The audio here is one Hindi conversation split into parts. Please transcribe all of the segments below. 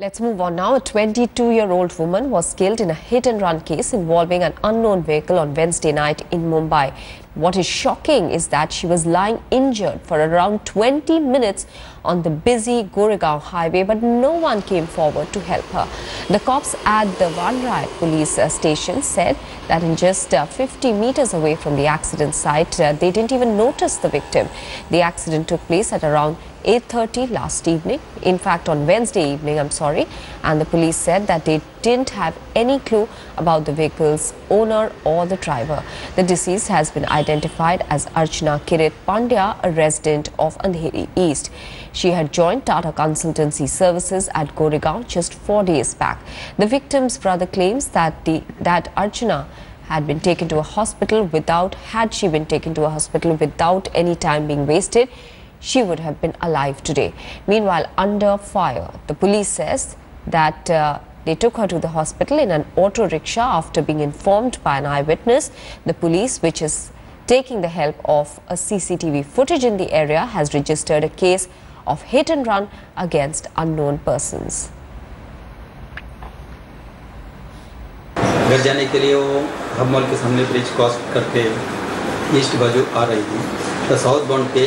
Let's move on now. A 22 year old woman was killed in a hit and run case involving an unknown vehicle on Wednesday night in Mumbai. What is shocking is that she was lying injured for around 20 minutes on the busy Goregaon highway, but no one came forward to help her. The cops at the Vanrai police uh, station said that in just uh, 50 meters away from the accident site, uh, they didn't even notice the victim. The accident took place at around 8.30 last evening, in fact on Wednesday evening, I'm sorry, and the police said that they didn't have any clue about the vehicle's owner or the driver. The deceased has been identified as Archana Kirit Pandya, a resident of Andheri East. She had joined Tata Consultancy Services at Goregaon just four days back. The victim's brother claims that, the, that Archana had been taken to a hospital without, had she been taken to a hospital without any time being wasted, she would have been alive today. Meanwhile, under fire, the police says that uh, they took her to the hospital in an auto rickshaw after being informed by an eyewitness. The police, which is taking the help of a CCTV footage in the area, has registered a case of hit and run against unknown persons. घर जाने के लिए वो हब मॉल के सामने ब्रिज क्रॉस करके ईस्ट बाजू आ रही थी। तो साउथ बाउंड पे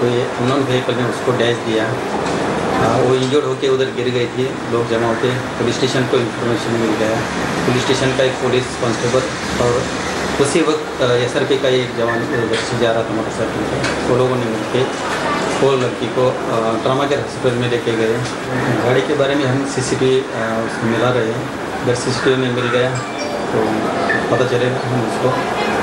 कोई अननोन व्हीकल ने उसको डैश दिया। आ, वो इंजर्ड होके उधर गिर गई थी। लोग जमा होते पुलिस स्टेशन को इन्फॉर्मेशन मिल गया। पुलिस स्टेशन का एक पुलिस कांस्टेबल और उसी वक्त एस आर का एक जवान से जा रहा था मोटरसाइकिल पर वो लोगों ने मिल के वो लड़की को ट्रामा केयर हॉस्पिटल में लेके गए। गाड़ी के बारे में हम सी सी टी उसको मिला रहे हैं। अगर सी सी टी में मिल गया तो पता चलेगा हम उसको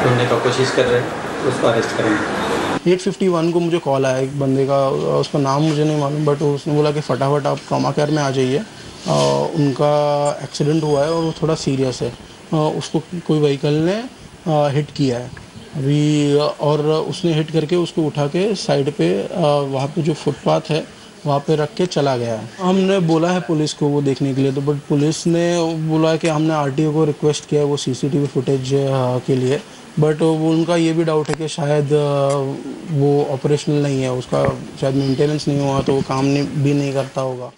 ढूँढने का कोशिश कर रहे हैं उसको अरेस्ट करेंगे। 851 को मुझे कॉल आया एक बंदे का उसका नाम मुझे नहीं मालूम बट उसने बोला कि फटाफट आप ट्रामा केयर में आ जाइए। उनका एक्सीडेंट हुआ है और वो थोड़ा सीरियस है। आ, उसको कोई व्हीकल ने हिट किया है। अभी, और उसने हिट करके उसको उठा के साइड पे वहाँ पे जो फुटपाथ है, वहाँ पे रख के चला गया है। हमने बोला है पुलिस को वो देखने के लिए तो बट पुलिस ने बोला कि हमने आरटीओ को रिक्वेस्ट किया है वो सीसीटीवी फुटेज के लिए। बट वो, उनका ये भी डाउट है कि शायद वो ऑपरेशनल नहीं है, उसका शायद मेंटेनेंस नहीं हुआ तो वो काम नहीं, भी नहीं करता होगा।